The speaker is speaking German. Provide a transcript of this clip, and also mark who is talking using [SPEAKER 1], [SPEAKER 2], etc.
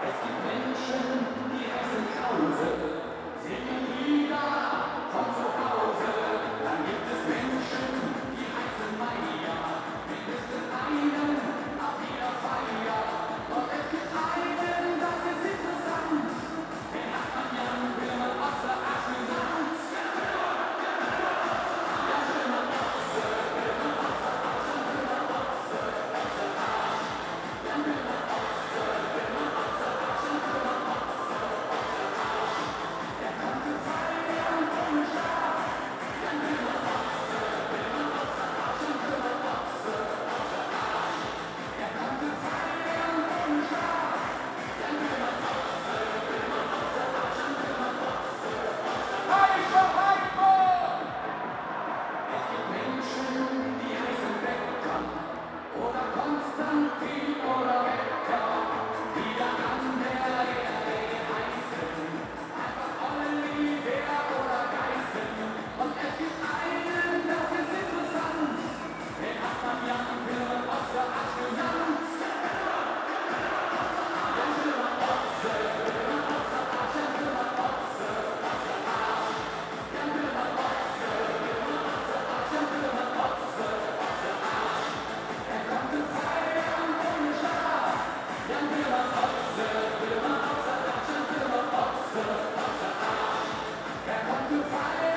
[SPEAKER 1] Es gibt Menschen, die essen Krause. Fire!